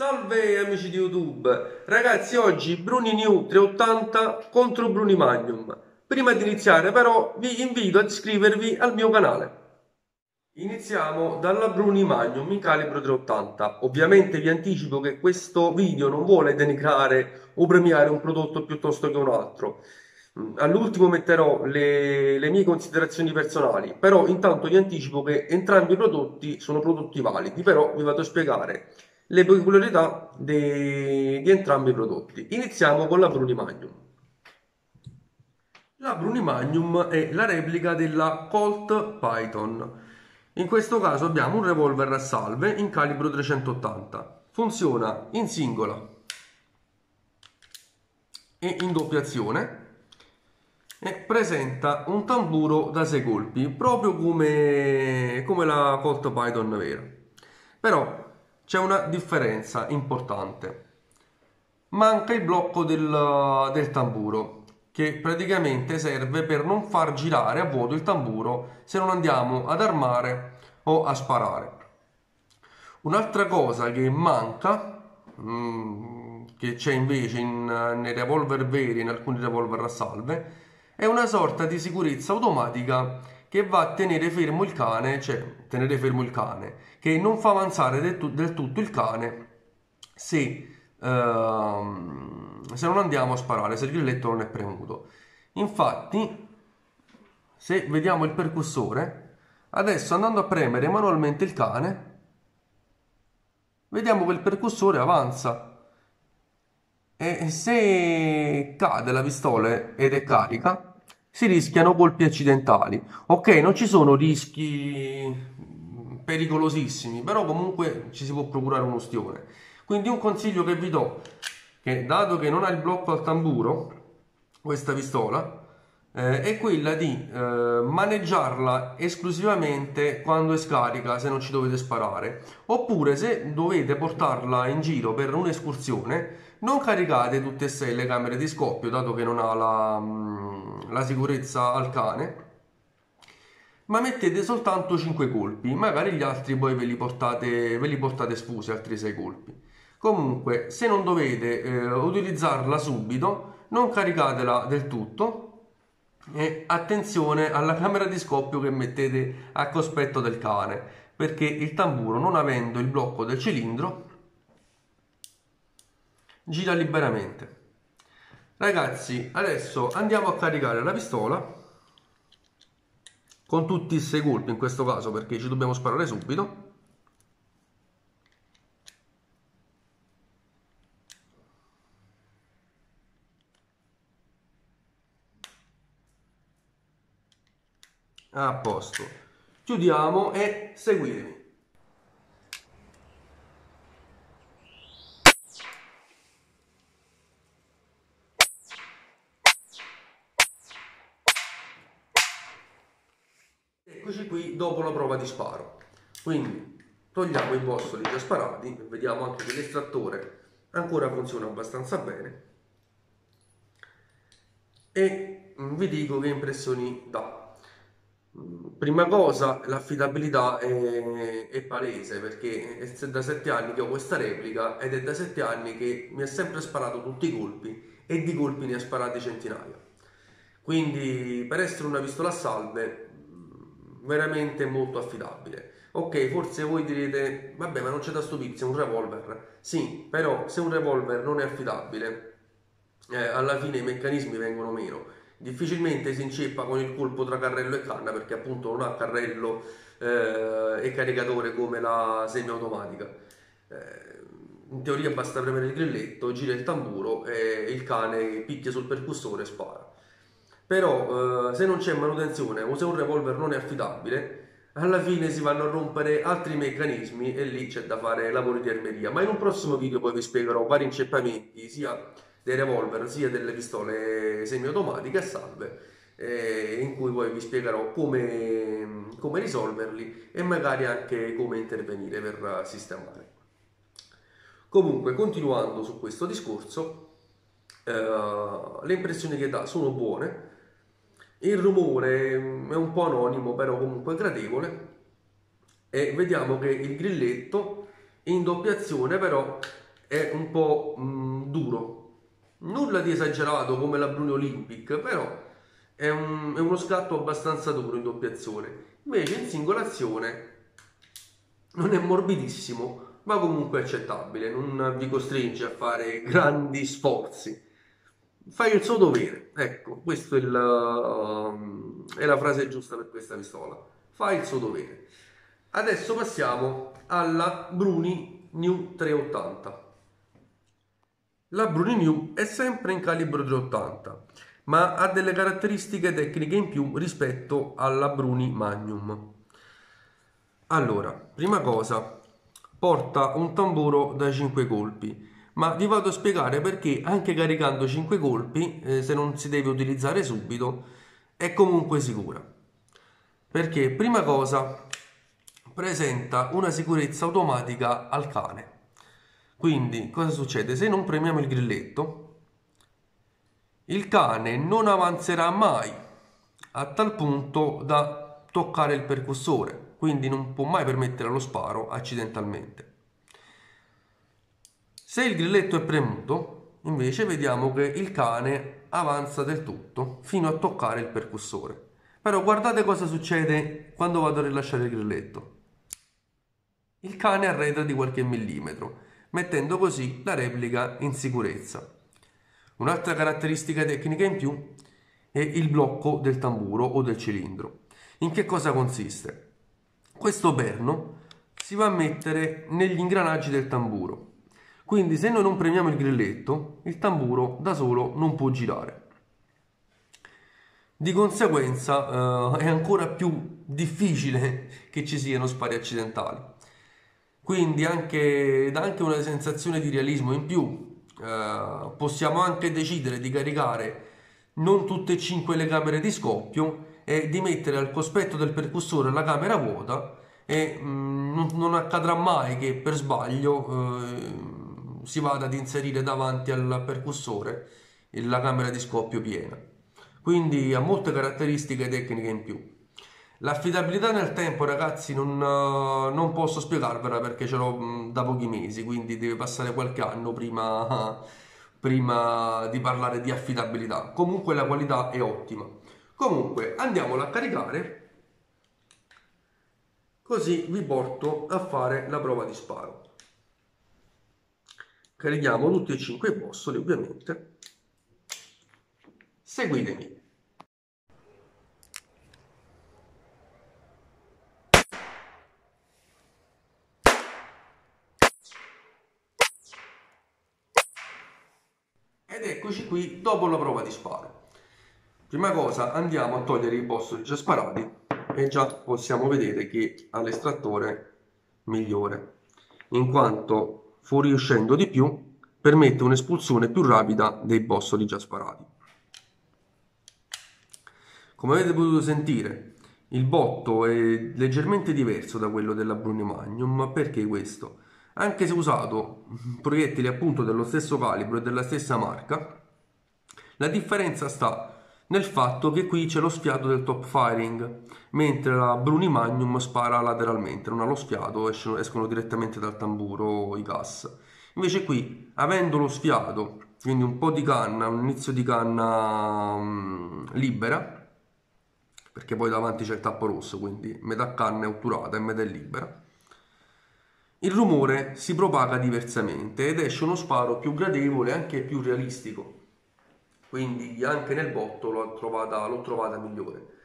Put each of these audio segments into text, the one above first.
Salve amici di YouTube, ragazzi oggi Bruni New 380 contro Bruni Magnum. Prima di iniziare però vi invito ad iscrivervi al mio canale. Iniziamo dalla Bruni Magnum in calibro 380. Ovviamente vi anticipo che questo video non vuole denigrare o premiare un prodotto piuttosto che un altro. All'ultimo metterò le, le, mie considerazioni personali, però intanto vi anticipo che entrambi i prodotti sono prodotti validi, però vi vado a spiegare le peculiarità di, di entrambi i prodotti. Iniziamo con la Bruni Magnum. La Bruni Magnum è la replica della Colt Python. In questo caso abbiamo un revolver a salve in calibro 380. Funziona in singola e in doppia azione e presenta un tamburo da 6 colpi, proprio come, come la Colt Python vera. Però c'è una differenza importante. Manca il blocco del, del tamburo, che praticamente serve per non far girare a vuoto il tamburo se non andiamo ad armare o a sparare. Un'altra cosa che manca, mm, che c'è invece in, nei revolver veri, in alcuni revolver a salve, è una sorta di sicurezza automatica che va a tenere fermo il cane, cioè tenere fermo il cane, che non fa avanzare del, tu- del tutto il cane se, uh, se non andiamo a sparare, se il grilletto non è premuto. Infatti, se vediamo il percussore, adesso andando a premere manualmente il cane, vediamo che il percussore avanza. E se cade la pistola ed è carica, si rischiano colpi accidentali. Ok, non ci sono rischi pericolosissimi, però comunque ci si può procurare un ustione. Quindi un consiglio che vi do, che dato che non ha il blocco al tamburo, questa pistola, eh, è quella di eh, maneggiarla esclusivamente quando è scarica, se non ci dovete sparare. Oppure se dovete portarla in giro per un'escursione, non caricate tutte e sei le camere di scoppio, dato che non ha la, mm, la sicurezza al cane, ma mettete soltanto 5 colpi, magari gli altri poi ve li portate, ve li portate sfusi, altri 6 colpi. Comunque, se non dovete eh, utilizzarla subito, non caricatela del tutto e attenzione alla camera di scoppio che mettete a cospetto del cane, perché il tamburo, non avendo il blocco del cilindro, gira liberamente. Ragazzi, adesso andiamo a caricare la pistola con tutti i sei colpi in questo caso perché ci dobbiamo sparare subito. A posto. Chiudiamo e seguitemi. Eccoci qui dopo la prova di sparo. Quindi togliamo i bossoli già sparati, vediamo anche che l'estrattore ancora funziona abbastanza bene e mm, vi dico che impressioni dà. Mm, prima cosa, l'affidabilità è, è, palese perché è da 7 anni che ho questa replica ed è da 7 anni che mi ha sempre sparato tutti i colpi e di colpi ne ha sparati centinaia. Quindi per essere una pistola a salve veramente molto affidabile. Ok, forse voi direte, vabbè, ma non c'è da stupirsi, è un revolver. Sì, però se un revolver non è affidabile, eh, alla fine i meccanismi vengono meno. Difficilmente si inceppa con il colpo tra carrello e canna perché appunto non ha carrello eh, e caricatore come la semiautomatica. Eh, in teoria basta premere il grilletto, gira il tamburo e il cane picchia sul percussore e spara però eh, se non c'è manutenzione o se un revolver non è affidabile alla fine si vanno a rompere altri meccanismi e lì c'è da fare lavori di armeria. Ma in un prossimo video poi vi spiegherò vari inceppamenti sia dei revolver sia delle pistole semiautomatiche a salve eh, in cui poi vi spiegherò come, come risolverli e magari anche come intervenire per sistemare. Comunque continuando su questo discorso eh, le impressioni che dà sono buone il rumore è un po' anonimo, però comunque gradevole. E vediamo che il grilletto in doppia azione però è un po' mh, duro. Nulla di esagerato come la Bruni Olympic, però è, un, è uno scatto abbastanza duro in doppiazione. Invece in singolazione non è morbidissimo, ma comunque accettabile, non vi costringe a fare grandi sforzi. Fai il suo dovere, ecco, questa è, uh, è la frase giusta per questa pistola. Fai il suo dovere. Adesso passiamo alla Bruni New 380. La Bruni New è sempre in calibro 380, ma ha delle caratteristiche tecniche in più rispetto alla Bruni Magnum. Allora, prima cosa, porta un tamburo da 5 colpi, ma vi vado a spiegare perché anche caricando 5 colpi, eh, se non si deve utilizzare subito, è comunque sicura. Perché, prima cosa, presenta una sicurezza automatica al cane. Quindi, cosa succede? Se non premiamo il grilletto, il cane non avanzerà mai a tal punto da toccare il percussore quindi non può mai permettere lo sparo accidentalmente. Se il grilletto è premuto, invece vediamo che il cane avanza del tutto fino a toccare il percussore. Però guardate cosa succede quando vado a rilasciare il grilletto. Il cane arretra di qualche millimetro, mettendo così la replica in sicurezza. Un'altra caratteristica tecnica in più è il blocco del tamburo o del cilindro. In che cosa consiste? questo perno si va a mettere negli ingranaggi del tamburo. Quindi se noi non premiamo il grilletto, il tamburo da solo non può girare. Di conseguenza eh, è ancora più difficile che ci siano spari accidentali. Quindi anche, dà anche una sensazione di realismo in più. Eh, possiamo anche decidere di caricare non tutte e cinque le camere di scoppio è di mettere al cospetto del percussore la camera vuota e mh, mm, non, non, accadrà mai che per sbaglio eh, si vada ad inserire davanti al percussore la camera di scoppio piena. Quindi ha molte caratteristiche tecniche in più. L'affidabilità nel tempo, ragazzi, non, uh, non posso spiegarvela perché ce l'ho mm, da pochi mesi, quindi deve passare qualche anno prima, prima di parlare di affidabilità. Comunque la qualità è ottima. Comunque andiamolo a caricare così vi porto a fare la prova di sparo. Carichiamo tutti e cinque i bossoli ovviamente. Seguitemi. Ed eccoci qui dopo la prova di sparo. Prima cosa andiamo a togliere i bossoli già sparati e già possiamo vedere che ha l'estrattore migliore in quanto fuoriuscendo di più permette un'espulsione più rapida dei bossoli già sparati. Come avete potuto sentire il botto è leggermente diverso da quello della Bruni Magnum, ma perché questo? Anche se usato proiettili appunto dello stesso calibro e della stessa marca, la differenza sta nel fatto che qui c'è lo sfiato del top firing, mentre la Bruni Magnum spara lateralmente, non ha lo sfiato, escono, escono direttamente dal tamburo i gas. Invece qui, avendo lo sfiato, quindi un po' di canna, un inizio di canna um, libera, perché poi davanti c'è il tappo rosso, quindi metà canna è otturata e metà è libera, il rumore si propaga diversamente ed esce uno sparo più gradevole e anche più realistico quindi anche nel botto l'ho trovata, l'ho trovata migliore.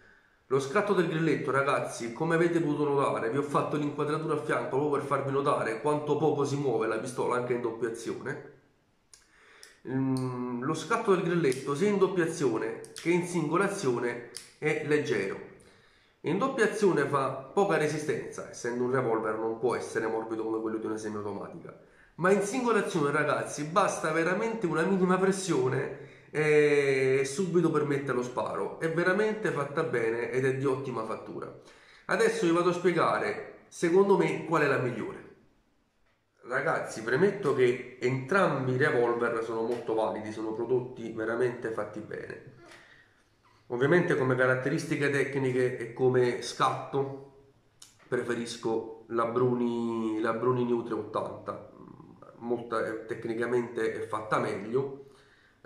Lo scatto del grilletto, ragazzi, come avete potuto notare, vi ho fatto l'inquadratura a fianco proprio per farvi notare quanto poco si muove la pistola anche in doppiazione. Mm, lo scatto del grilletto, sia in doppiazione che in singolazione, è leggero. In doppiazione fa poca resistenza, essendo un revolver non può essere morbido come quello di una semiautomatica. Ma in singolazione, ragazzi, basta veramente una minima pressione e subito permette lo sparo. È veramente fatta bene ed è di ottima fattura. Adesso vi vado a spiegare, secondo me, qual è la migliore. Ragazzi, premetto che entrambi i revolver sono molto validi, sono prodotti veramente fatti bene. Ovviamente come caratteristiche tecniche e come scatto preferisco la Bruni, la Bruni New 380, molta, tecnicamente è fatta meglio,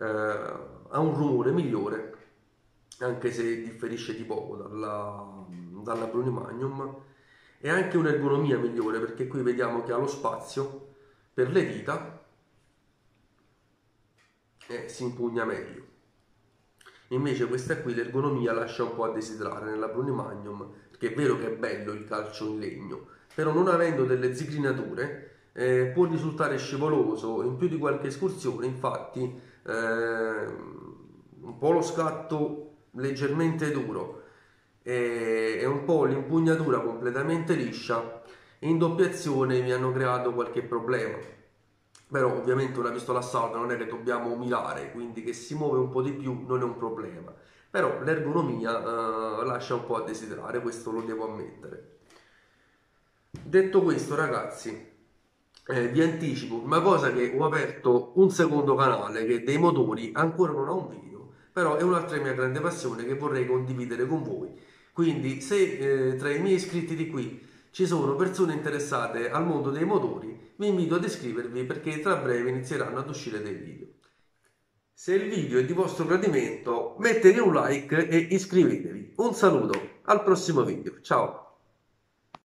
ha un rumore migliore, anche se differisce di poco dalla, dalla Bruni Magnum, e anche un'ergonomia migliore perché qui vediamo che ha lo spazio per le dita e si impugna meglio. Invece questa qui l'ergonomia lascia un po' a desiderare nella Bruni Magnum, perché è vero che è bello il calcio in legno, però non avendo delle zigrinature eh, può risultare scivoloso in più di qualche escursione, infatti eh, un po' lo scatto leggermente duro e, e un po' l'impugnatura completamente liscia. In doppiazione mi hanno creato qualche problema. Però ovviamente una pistola assalto non è che dobbiamo mirare quindi che si muove un po' di più non è un problema. Però l'ergonomia eh, lascia un po' a desiderare questo lo devo ammettere. Detto questo ragazzi eh, vi anticipo una cosa che ho aperto un secondo canale che dei motori ancora non ha un video però è un'altra mia grande passione che vorrei condividere con voi. Quindi se eh, tra i miei iscritti di qui ci sono persone interessate al mondo dei motori vi invito ad iscrivervi perché tra breve inizieranno ad uscire dei video. Se il video è di vostro gradimento mettete un like e iscrivetevi. Un saluto al prossimo video. Ciao